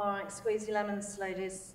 All right, squeeze your lemons, ladies.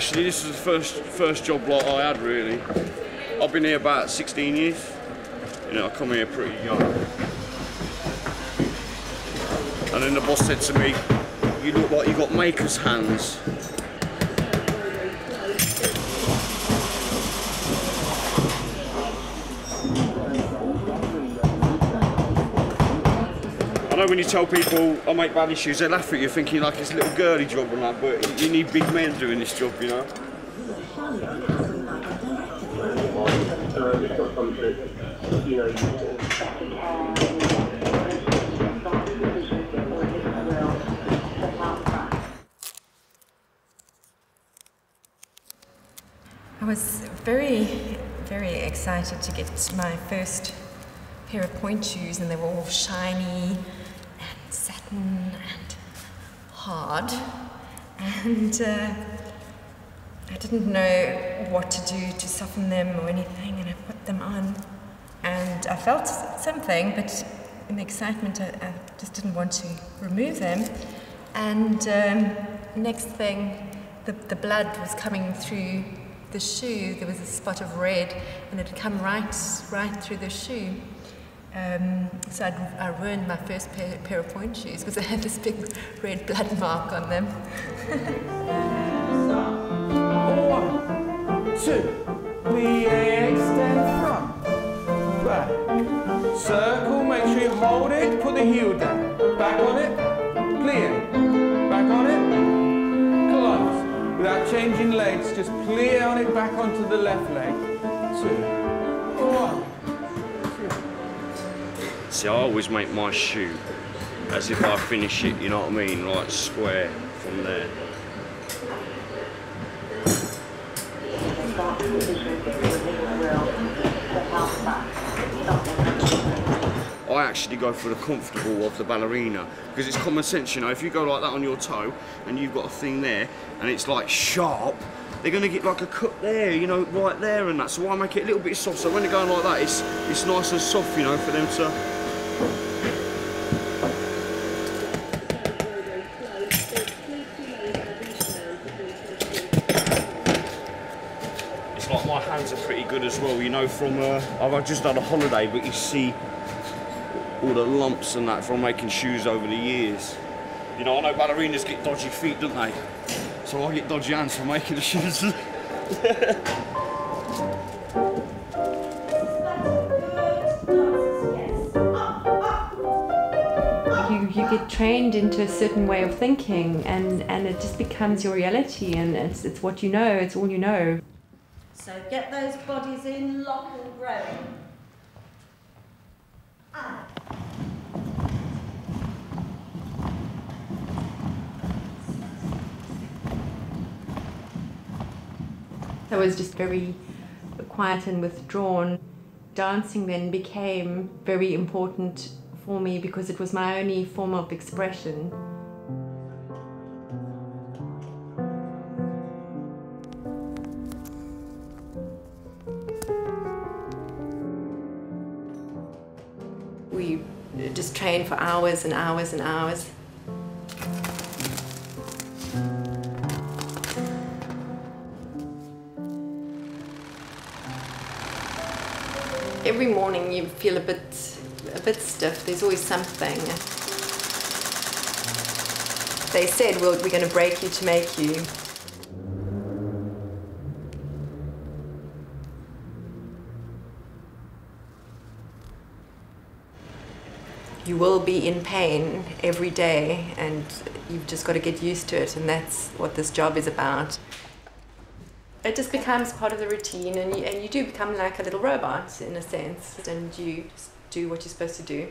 actually, this is the first first job lot I had really. I've been here about 16 years. You know, I come here pretty young. And then the boss said to me, you look like you've got maker's hands. When you tell people I make ballet shoes, they laugh at you thinking like it's a little girly job and that, but you need big men doing this job, you know. I was very, very excited to get my first pair of pointe shoes, and they were all shiny hard. And uh, I didn't know what to do to soften them or anything, and I put them on. And I felt something, but in the excitement, I, I just didn't want to remove them. And um, next thing, the, the blood was coming through the shoe. There was a spot of red, and it had come right, right through the shoe. Um, so I'd, I ruined my first pair, pair of pointe shoes because I had this big red blood mark on them. One, two, extend front, back, circle, make sure you hold it, put the heel down, back on it, clear, back on it, close, without changing legs, just clear on it back onto the left leg, two, one, See, I always make my shoe as if I finish it, you know what I mean, like square from there. I actually go for the comfortable of the ballerina because it's common sense, you know. If you go like that on your toe and you've got a thing there and it's like sharp, they're going to get like a cut there, you know, right there and that. So I make it a little bit soft. So when they're going like that, it's it's nice and soft, you know, for them to. It's like my hands are pretty good as well, you know, from, uh, I've just done a holiday, but you see all the lumps and that from making shoes over the years. You know, I know ballerinas get dodgy feet, don't they? So I get dodgy hands for making the shoes. get trained into a certain way of thinking and, and it just becomes your reality and it's, it's what you know, it's all you know. So get those bodies in, lock and grow. I was just very quiet and withdrawn. Dancing then became very important for me because it was my only form of expression. We just trained for hours and hours and hours. Every morning you feel a bit a bit stiff. There's always something. They said, well, we're going to break you to make you. You will be in pain every day, and you've just got to get used to it, and that's what this job is about. It just becomes part of the routine, and you, and you do become like a little robot in a sense, and you just do what you're supposed to do.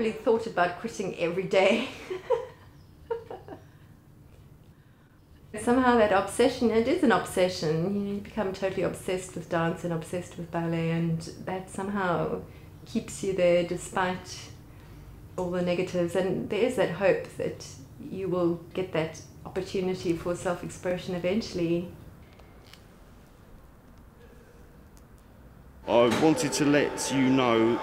Probably thought about quitting every day. Somehow that obsession, it is an obsession. You, know, you become totally obsessed with dance and obsessed with ballet, and that somehow keeps you there despite all the negatives. And there is that hope that you will get that opportunity for self expression eventually. I wanted to let you know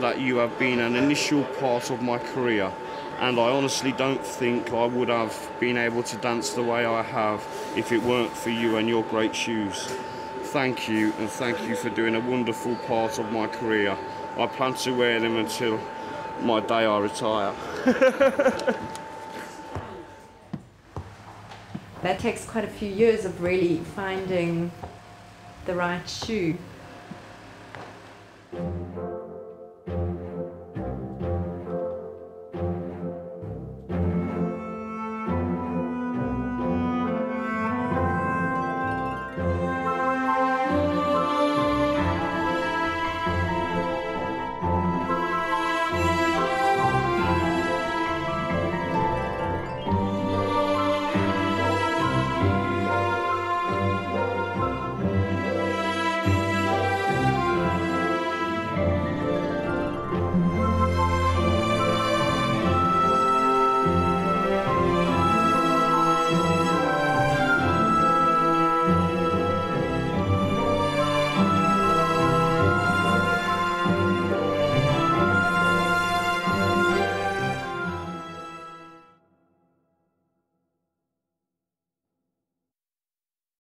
that you have been an initial part of my career, and I honestly don't think I would have been able to dance the way I have if it weren't for you and your great shoes. Thank you, and thank you for doing a wonderful part of my career. I plan to wear them until my day I retire. That takes quite a few years of really finding the right shoe.